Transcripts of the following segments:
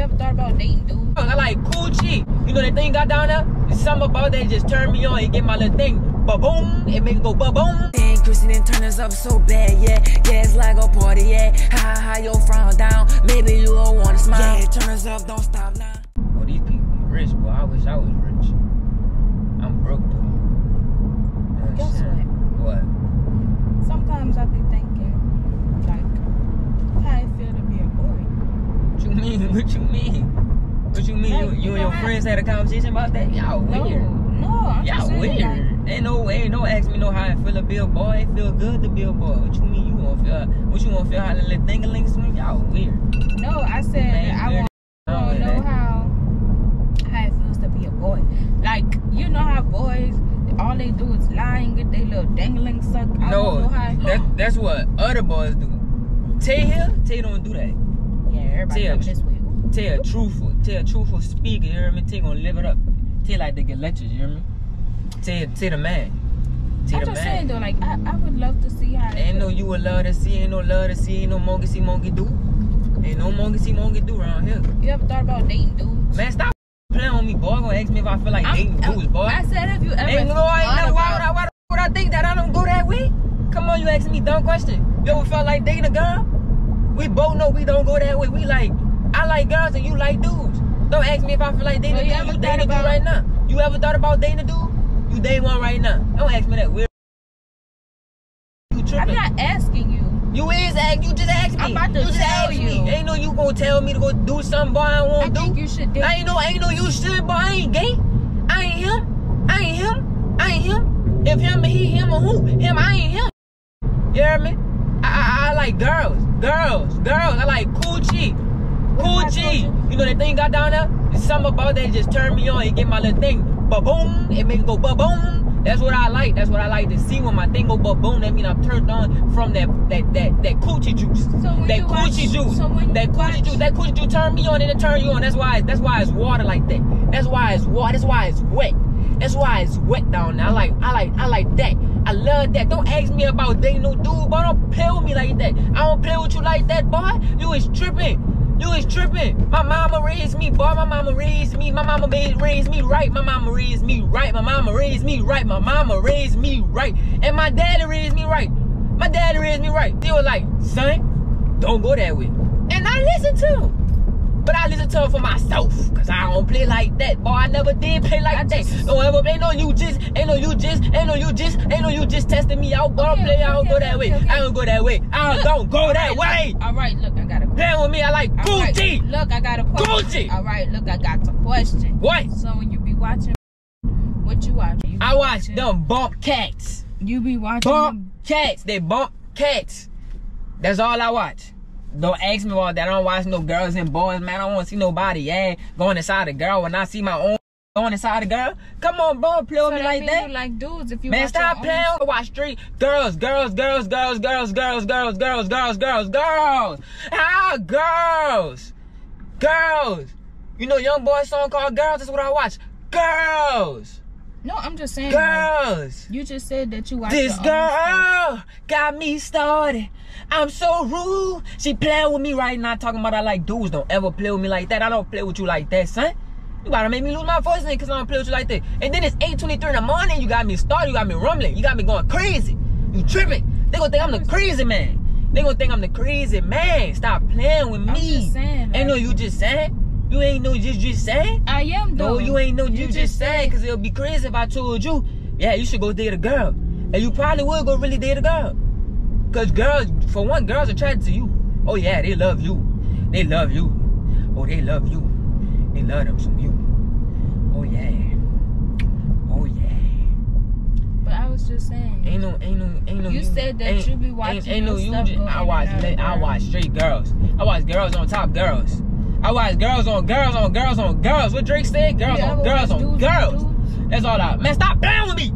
You ever thought about dating dudes? I like coochie. You know that thing got down there? There's something about that just turn me on. and get my little thing. Ba-boom. It make it go ba-boom. Dang, Chrissy then turn us up so bad, yeah. Yeah, it's like a party, yeah. Ha ha, yo, frown down. Maybe you don't wanna smile. Yeah, turn us up, don't stop now. Oh, these people be rich, boy. I wish I was rich. I'm broke, though. You know Guess I'm saying? What? Sometimes I be thinking, like, how it feel to be a boy. What you mean? What you mean? What you mean? Like, you, you you and your know, I- friends had a conversation about that? Y'all weird. no, I'm Y'all weird. like, ain't no way, no ask me know how I feel to a boy. It feel good to be a boy. What you mean you wanna feel uh, what you wanna feel how the little ding swing? Y'all weird. no, I said Man, I want I don't know how how it feels to be a boy. Like, you know how boys, all they do is lie and get their little dangling suck. I no, don't know how. that, that's what other boys do. Tae here, Tae don't do that. yeah, everybody Tell this way. Tae truthful, A truthful speaker, you hear me? Tae gonna live it up. Tae like to get lectures, you hear me? Tae, Tae the man. Tae I'm the just man. saying though, like, I, I would love to see how. Ain't no you would love to see, ain't no love to see, ain't no monkey see, monkey do. Ain't no monkey see, monkey do around here. You ever thought about dating dudes? Man, stop playing on me, boy. Gonna ask me if I feel like I'm- dating I'm- dudes, boy. I said, if you ever? Ain't no, I ain't never. Why would I, why would I think that I don't go that way? Come on, you asking me dumb question. You ever felt like dating a girl? We both know we don't go that way. We like, I like girls and you like dudes. Don't ask me if I feel like dating oh, Well, a you dude. ever thought dating a dude about- right now. You ever thought about dating a dude? You date one right now. Don't ask me that. Weird. You I'm not asking you. You is ask. You just asked me. I'm about to you just tell asked you. me. Ain't no you gonna tell me to go do something, boy. I I won't do. think you should date. I ain't no, ain't no you should, boy. I ain't gay. I ain't him. I ain't him. I ain't him. If him, he, him, or who? Him, I ain't him. You hear me? I, I, I like girls, girls, girls. I like coochie, What if I told coochie. you- You know that thing got down there? There's something about that just turn me on. It get my little thing, ba boom. It make it go ba boom. That's what I like. That's what I like to see when my thing go ba boom. That mean I'm turned on from that that that that coochie juice. So that you watch- coochie juice. so that coochie watch- juice. That coochie juice turn me on and it turn you on. That's why. That's why it's water like that. That's why it's water. That's why it's wet. That's why it's wet down there. I like. I like. I like that. I love that. Don't ask me about dating no dude, but don't play with me like that. I don't play with you like that, boy. You is tripping. You is tripping. My mama raised me, boy. My mama raised me. My mama made, raised me right. My mama raised me right. My mama raised me right. My mama raised me right. And my daddy raised me right. My daddy raised me right. They were like, son, don't go that way. And I listened to him. But I listen to him for myself. Cause I don't play like that. Boy, I never did play like I that. Don't ever ain't no you just, ain't no you just, ain't no you just, ain't no you just testing me out. Boy, Okay, play, I don't okay, go that way. I don't go that way. I Look, don't go that way. All right, look, I got Playing with me, I like all right, Gucci. Look, I got a question. Gucci. All right, look, I got a question. What? So when you be watching, what you watching? You I watch watching- them bump cats. You be watching. Bump them- cats. They bump cats. That's all I watch. Don't ask me about that. I don't watch no girls and boys, man. I don't want to see nobody, yeah, going inside a girl when I see my own going inside a girl. Come on, bro, play with So me like that. like dudes if you Man, stop playing. own- Watch street girls, girls, girls, girls, girls, girls, girls, girls, girls, girls, girls. Ah, girls, girls. You know, YoungBoy song called "Girls." That's what I watch. Girls, No, I'm just saying. like, girls. you just said that you watch This girl got me started. I'm so rude. She playing with me right now, talking about I like dudes. Don't ever play with me like that. I don't play with you like that, son. You about to make me lose my voice because I don't play with you like that. And then it's 8:23 in the morning. You got me started. You got me rumbling. You got me going crazy. You tripping? They gonna think I'm the crazy man. They gonna think I'm the crazy man. Stop playing with me. Saying, Ain't no you just saying. You ain't no just just saying. I am though. No, you ain't no you, just saying because it'll be crazy if I told you, yeah, you should go date a girl. And you probably would go really date a girl. Cause girls, for one, girls are attracted to you. Oh yeah, they love you. They love you. Oh, they love you. They love them some you. Oh yeah. Oh yeah. But I was just saying. Ain't no, ain't no, ain't no. You said that ain't- you be watching Ain't, no your you. stuff Just, I watch. I girls. watch straight girls. I watch girls on top girls. I watch girls on girls on girls on girls. What Drake said? Girls You on girls on dudes girls. dudes? That's all I. Man, stop playing with me.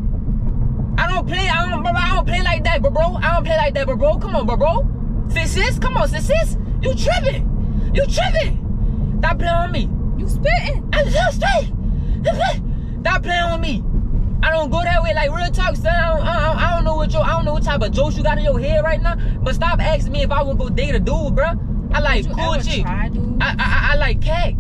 I don't play. I don't. Bro, I don't play like that, bro. bro. I don't play like that, bro. bro. Come on, bro. bro. Sis, sis. Come on, sis, sis. You tripping? You tripping? Stop playing with me. You spitting. I'm so straight. Stop playing with me. I don't go that way. Like real talk, son. I don't, I don't, I don't know what your, I don't know what type of jokes you got in your head right now. But stop asking me if I would go date a dude, bro. I like cool chick. I, I I- I like cat.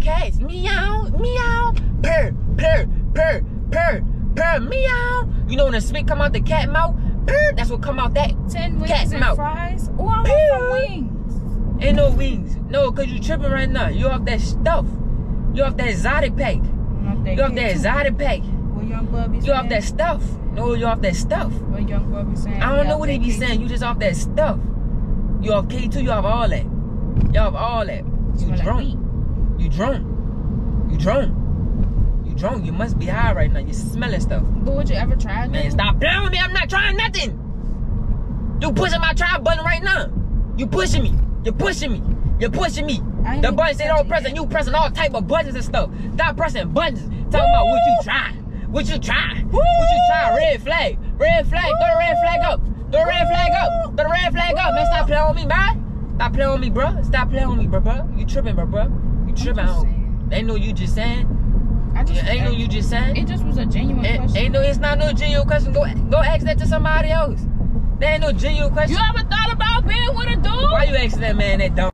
cats. Meow, meow, purr, purr, purr, purr, purr, meow. You know when the spit come out the cat mouth? Purr, that's what come out that. Ten wings Cat and mouth. fries. Oh, I want some wings. Ain't no wings. No, cause you tripping right now. You off that stuff. You off that exotic pack. You off that too. exotic pack. What young You off that stuff. No, you off that stuff. What young Bubby saying? I don't know what he be K2. saying. You just off that stuff. You off K2, you off all that. You off all that. You like drunk. You drunk. You drunk. You drunk. You must be high right now. You smelling stuff. But would you ever try it? Man, stop playing with me. I'm not trying nothing. You pushing my try button right now. You pushing me. You're pushing me. You're pushing me. The even button say oh, touch don't it press and you pressing all type of buttons and stuff. Stop pressing buttons. Talking about what you try. What you try. What you try. Red flag. Red flag. Throw the red flag up. Throw the red flag up. Throw the red flag up. Man, stop playing with me, man. Stop playing with me, bro. Stop playing with me, bro, bro. You tripping, bro, bro. You tripping. I just. Ain't no you just saying. I just Ain't no you just saying. It just was a genuine Ain't, question. ain't no, it's not no genuine question. Go, go ask that to somebody else. There ain't no genuine question. you ever thought about being with a dude? Why you asking that man that dumb?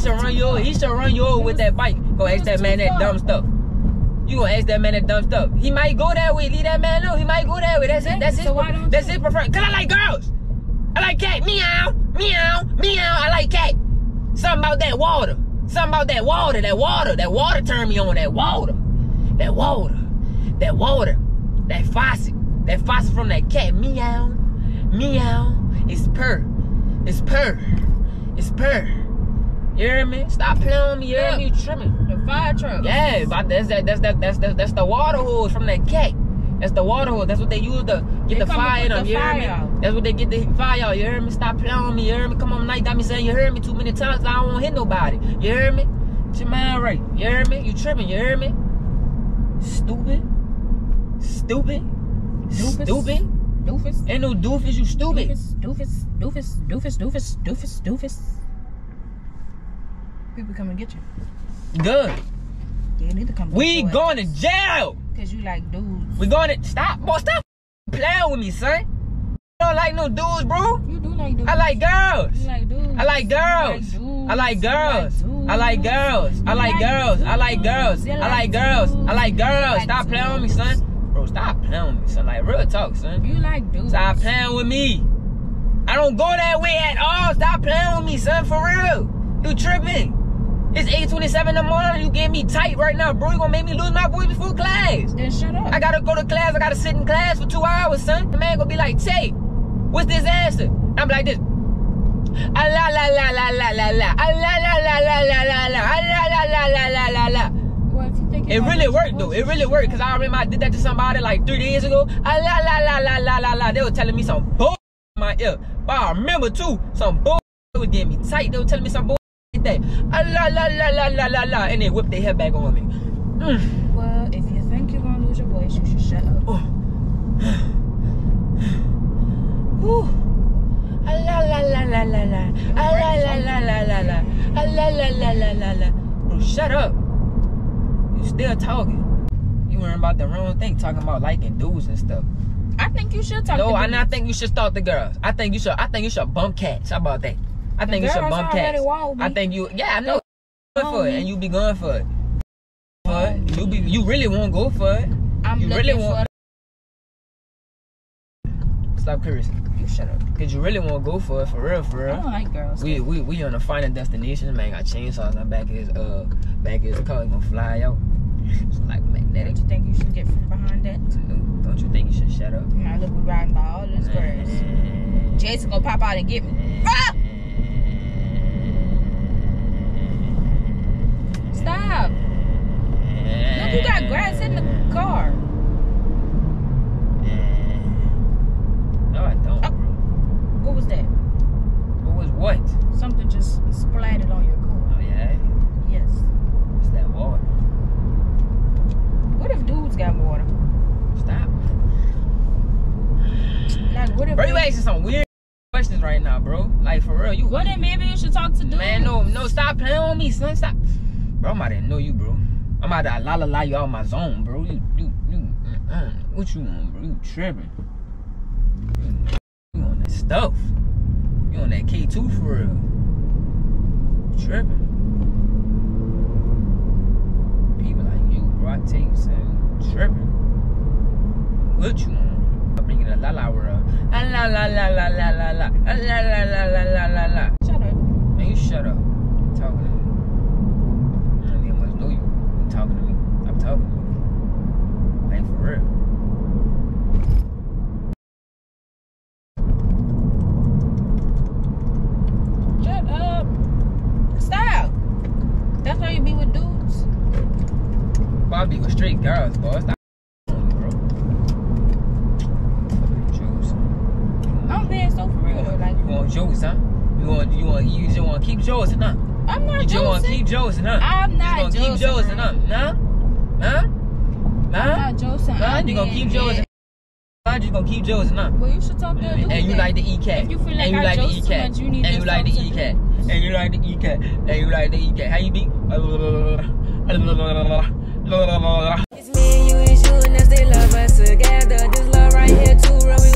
He should run you over. He should run you over with that bike. Go ask that man that dumb stuff. You gonna ask that man that dumb stuff. He might go that way. Leave that man alone. He might go that way. That's it. That's it. So why don't That's it. Prefer. Cause I like girls. I like cat. Meow, meow, meow. I like cat. Something about that water. Something about that water. That water. That water turn me on. That water. That water. That water. That faucet. That faucet from that cat. Meow, meow. It's purr. It's purr. It's purr. You hear me? Stop playing me. You hear me? You tripping. The fire truck. Yeah, but that's that that's that that's that's, that's the water hose from that cat. That's the water hose. That's what they use to get They the fire in them. the You hear me? out. That's what they get the fire out. You hear me? Stop playing me. You hear me? Come on, night got me saying you heard me too many times. I don't want to hit nobody. You hear me? Get your mind right. You hear me? You tripping? You hear me? Stupid. Stupid. Doofus. Stupid. Doofus. Ain't no doofus. You stupid. Doofus. Doofus. Doofus. Doofus. Doofus. Doofus. Doofus. People come and get you. Good. They need to come. We going to jail. Cause you like dudes. We going to stop. Boy, stop playing with me, son. I don't like no dudes, bro. You do like dudes. I like girls. You like dudes. I like girls. I like girls. I like girls. I like girls. I like girls. I like girls. I like girls. Stop playing with me, son. Bro, stop playing with me, son. Like real talk, son. You like dudes. Stop playing with me. I don't go that way at all. Stop playing with me, son. For real. You tripping. It's 827 in the morning. You getting me tight right now, bro. You gonna make me lose my voice before class. Then shut up. I gotta go to class. I gotta sit in class for two hours, son. The man gonna be like, Tae, what's this answer? I'm like this. Ah la la la la la la la. Ah la la la la la la la. Ah la la la la la la la. It really worked though. It really worked because I remember I did that to somebody like three days ago. Ah la la la la la la la. They were telling me some bull in my ear. But I remember too, some bull was getting me tight. They were telling me some bull like that. Ah la la la la la la la. And they whipped their head back on me. Mm. Well, if you think you're gonna lose your voice, you should shut up. Oh. Whew. Ah, la la la la la la. Ah, la la la la la la. Ah, la la la la la la. Shut up. You still talking. You worrying about the wrong thing, talking about liking dudes and stuff. I think you should talk. No, to I not think you should start the girls. I think you should. I think you should bump cats. How about that? I think you should girls bump already cats. want me. I think you. Yeah, I know. Going for it, and you be going for it. For it. You be. You really won't go for it. I'm you looking really for. want- Stop curious. You shut up. Cause you really won't go for it, for real, for I real. don't like girls. We we we on a final destination. Man got chainsaws on back his uh back of his car. Gonna fly out. It's like magnetic. Don't you think you should get from behind that? Don't you think you should shut up? Now look, we riding by all this grass. Jason gonna pop out and get me. Ah! Stop! Look, you got grass in the car. No, I don't, Oh. bro. What was that? What was what? Just splattered on your car. Oh yeah, Yes. it's that water. What if dudes got water? Stop. Like, what if? Bro, you asking some weird questions right now, bro. Like for real, you. Well, then maybe you should talk to dudes. Man, no, no, stop playing with me, son. Stop. Bro, I'm out to know you, bro. I'm out to la la la you out my zone, bro. You, you, you, mm-mm. what you on, bro? You tripping. You, you on that stuff. You on that K2 for real tripping. People like you, bro, I tell you, saying tripping. What you want? I'm bringing a la la world. A la la la la la la la. A la la la la la la la. Shut up. Man, you shut up. I'm talking That's why you be with dudes. Bobby with straight girls, boy. It's not bro. Juice. I'm being so for real. though, Like You want juice, huh? You want you want you just want to keep Joe's, huh? I'm not You just want to keep Joe's, huh? I'm not You just gonna keep Joe's, joking. huh? Nah? Nah? I'm Nah? not joking. Nah? You gonna keep Joe's? dead. Nah? You gonna keep Joe's, huh? Well, you should talk to a dude. And you like the E cat. If you feel like and you I like the E cat. and you like the to E cat and you like to eat cat, and you like to eat cat. How you be? It's me, you, and you, and us, they love us together. This love right here, too, real.